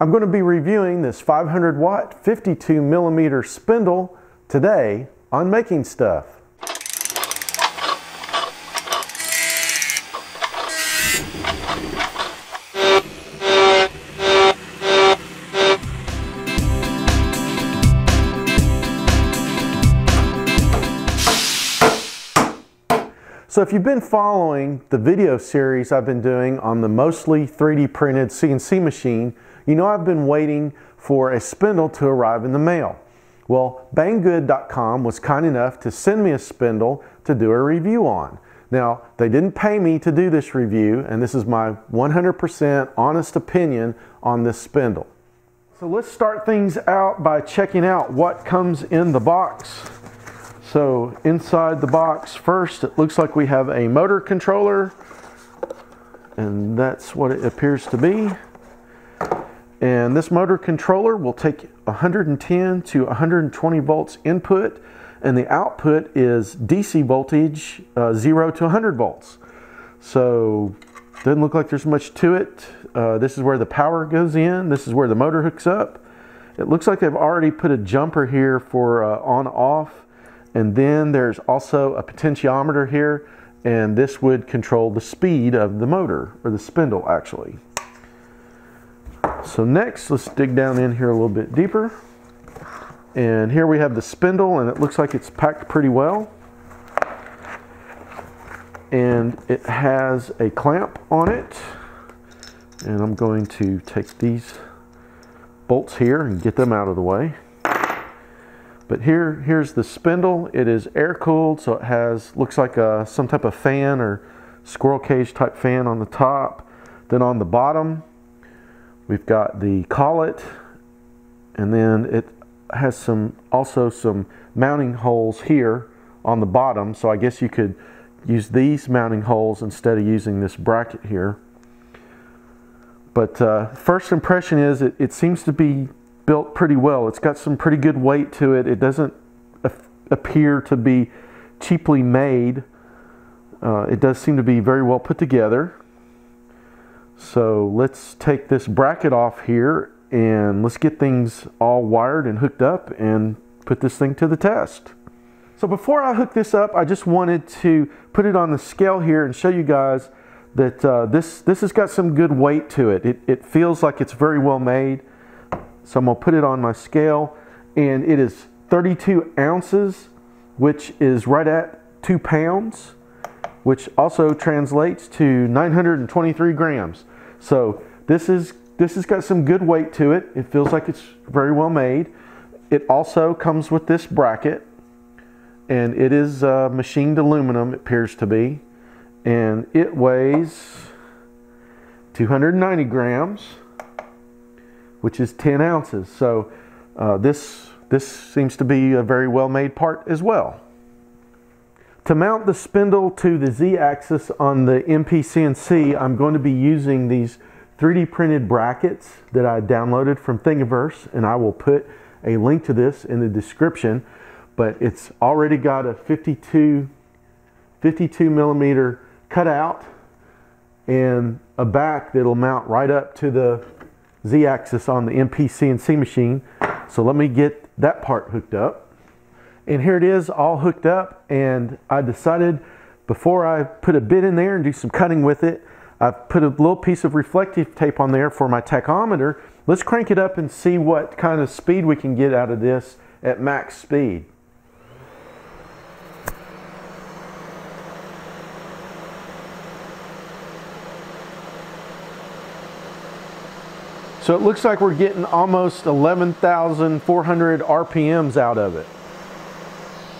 I'm going to be reviewing this 500 watt 52 millimeter spindle today on Making Stuff. So if you've been following the video series I've been doing on the mostly 3D printed CNC machine, you know I've been waiting for a spindle to arrive in the mail. Well, Banggood.com was kind enough to send me a spindle to do a review on. Now, they didn't pay me to do this review, and this is my 100% honest opinion on this spindle. So let's start things out by checking out what comes in the box. So inside the box first, it looks like we have a motor controller and that's what it appears to be. And this motor controller will take 110 to 120 volts input and the output is DC voltage uh, 0 to 100 volts. So doesn't look like there's much to it. Uh, this is where the power goes in. This is where the motor hooks up. It looks like they've already put a jumper here for uh, on off and then there's also a potentiometer here, and this would control the speed of the motor, or the spindle actually. So next, let's dig down in here a little bit deeper. And here we have the spindle, and it looks like it's packed pretty well. And it has a clamp on it. And I'm going to take these bolts here and get them out of the way. But here, here's the spindle. It is air cooled, so it has looks like a, some type of fan or squirrel cage type fan on the top. Then on the bottom, we've got the collet, and then it has some also some mounting holes here on the bottom. So I guess you could use these mounting holes instead of using this bracket here. But uh, first impression is it, it seems to be built pretty well. It's got some pretty good weight to it. It doesn't appear to be cheaply made. Uh, it does seem to be very well put together. So let's take this bracket off here and let's get things all wired and hooked up and put this thing to the test. So before I hook this up, I just wanted to put it on the scale here and show you guys that uh, this, this has got some good weight to it. it. It feels like it's very well made. So I'm to put it on my scale and it is 32 ounces, which is right at two pounds, which also translates to 923 grams. So this is this has got some good weight to it. It feels like it's very well made. It also comes with this bracket and it is uh, machined aluminum, it appears to be. And it weighs 290 grams which is 10 ounces. So uh, this, this seems to be a very well made part as well. To mount the spindle to the Z-axis on the MPCNC, I'm going to be using these 3D printed brackets that I downloaded from Thingiverse, and I will put a link to this in the description. But it's already got a 52, 52 millimeter cutout and a back that'll mount right up to the z-axis on the MPCNC machine. So let me get that part hooked up. And here it is all hooked up and I decided before I put a bit in there and do some cutting with it, I put a little piece of reflective tape on there for my tachometer. Let's crank it up and see what kind of speed we can get out of this at max speed. So it looks like we're getting almost 11,400 RPMs out of it.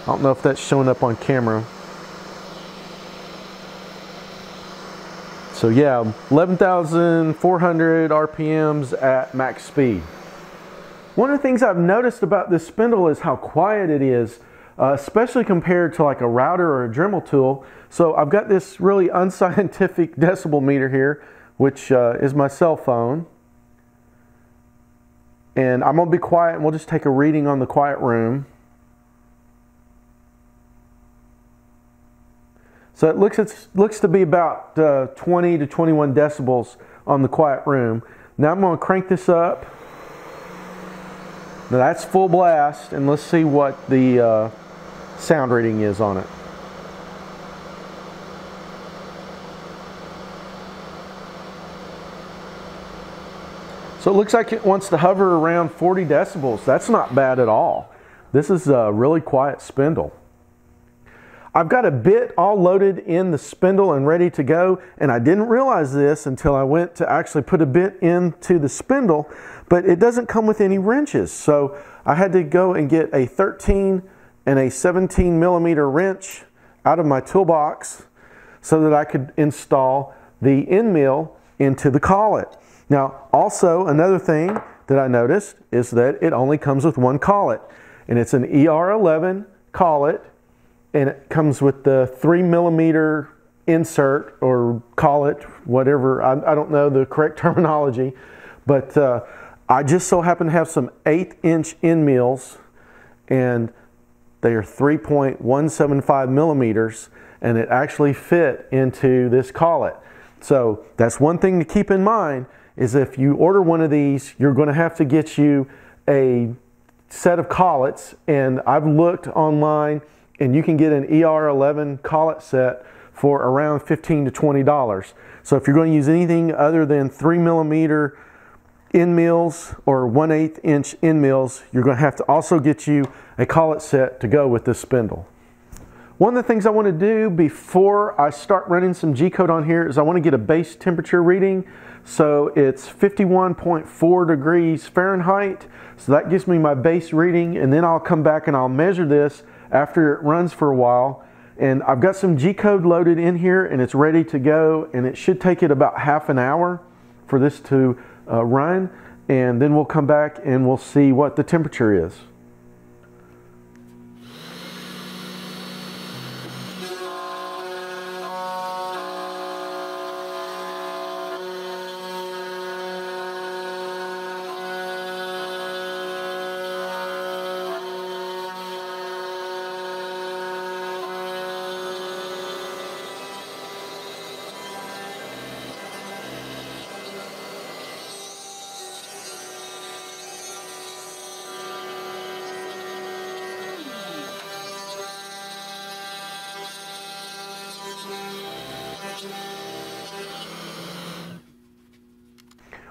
I don't know if that's showing up on camera. So yeah, 11,400 RPMs at max speed. One of the things I've noticed about this spindle is how quiet it is, uh, especially compared to like a router or a Dremel tool. So I've got this really unscientific decibel meter here, which uh, is my cell phone. And I'm to be quiet and we'll just take a reading on the quiet room. So it looks, it looks to be about uh, 20 to 21 decibels on the quiet room. Now I'm going to crank this up. Now that's full blast, and let's see what the uh, sound rating is on it. So it looks like it wants to hover around 40 decibels. That's not bad at all. This is a really quiet spindle. I've got a bit all loaded in the spindle and ready to go, and I didn't realize this until I went to actually put a bit into the spindle, but it doesn't come with any wrenches. So I had to go and get a 13 and a 17 millimeter wrench out of my toolbox so that I could install the end mill into the collet. Now, also another thing that I noticed is that it only comes with one collet, and it's an ER11 collet, and it comes with the three millimeter insert or collet, whatever. I, I don't know the correct terminology, but uh, I just so happen to have some eighth inch end mills, and they are 3.175 millimeters, and it actually fit into this collet. So that's one thing to keep in mind is if you order one of these, you're going to have to get you a set of collets. And I've looked online, and you can get an ER11 collet set for around 15 to 20 dollars. So if you're going to use anything other than three millimeter end mills or 1 8 inch end mills, you're going to have to also get you a collet set to go with this spindle. One of the things I want to do before I start running some G-code on here is I want to get a base temperature reading. So it's 51.4 degrees Fahrenheit. So that gives me my base reading and then I'll come back and I'll measure this after it runs for a while. And I've got some G-code loaded in here and it's ready to go and it should take it about half an hour for this to uh, run. And then we'll come back and we'll see what the temperature is.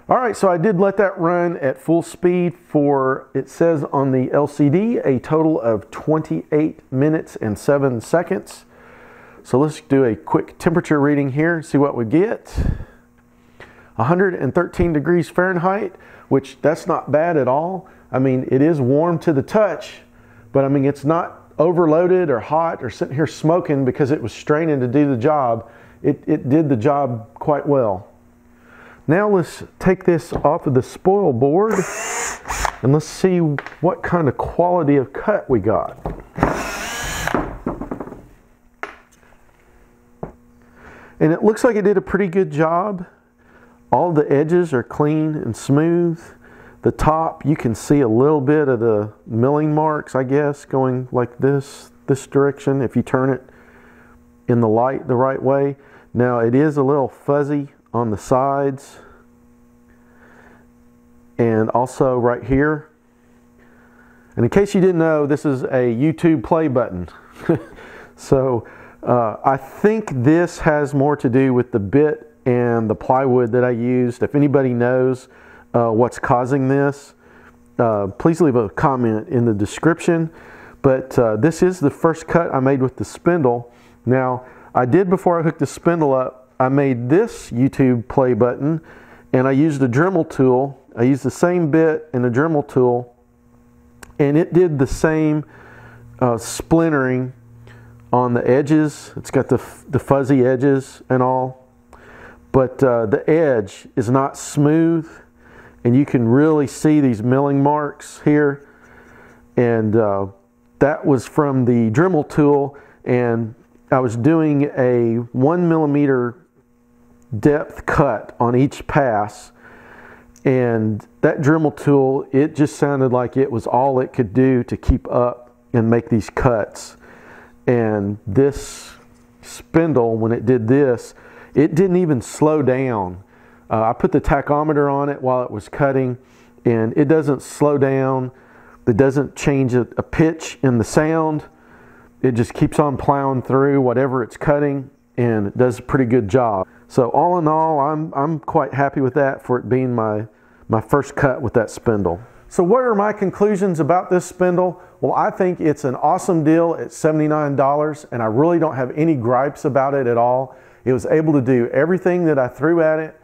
All right, so I did let that run at full speed for, it says on the LCD, a total of 28 minutes and 7 seconds. So let's do a quick temperature reading here, see what we get. 113 degrees Fahrenheit, which that's not bad at all. I mean, it is warm to the touch, but I mean, it's not overloaded or hot or sitting here smoking because it was straining to do the job. It, it did the job quite well. Now let's take this off of the spoil board and let's see what kind of quality of cut we got. And it looks like it did a pretty good job. All the edges are clean and smooth. The top, you can see a little bit of the milling marks, I guess, going like this, this direction if you turn it in the light the right way. Now it is a little fuzzy on the sides and also right here. And in case you didn't know, this is a YouTube play button. so uh, I think this has more to do with the bit and the plywood that I used. If anybody knows uh, what's causing this, uh, please leave a comment in the description. But uh, this is the first cut I made with the spindle. Now, I did before I hooked the spindle up, I made this YouTube play button and I used a Dremel tool. I used the same bit and a Dremel tool and it did the same uh, splintering on the edges. It's got the, the fuzzy edges and all. But uh, the edge is not smooth and you can really see these milling marks here. And uh, that was from the Dremel tool and I was doing a one millimeter depth cut on each pass. And that Dremel tool, it just sounded like it was all it could do to keep up and make these cuts. And this spindle, when it did this, it didn't even slow down Uh, I put the tachometer on it while it was cutting, and it doesn't slow down. It doesn't change a, a pitch in the sound. It just keeps on plowing through whatever it's cutting, and does a pretty good job. So all in all, I'm, I'm quite happy with that for it being my, my first cut with that spindle. So what are my conclusions about this spindle? Well, I think it's an awesome deal at $79 and I really don't have any gripes about it at all. It was able to do everything that I threw at it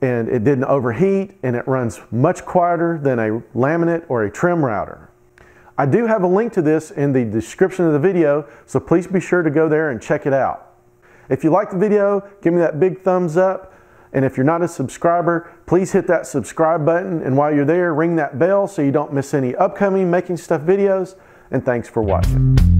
and it didn't overheat and it runs much quieter than a laminate or a trim router. I do have a link to this in the description of the video, so please be sure to go there and check it out. If you like the video, give me that big thumbs up. And if you're not a subscriber, please hit that subscribe button. And while you're there, ring that bell so you don't miss any upcoming Making Stuff videos. And thanks for watching.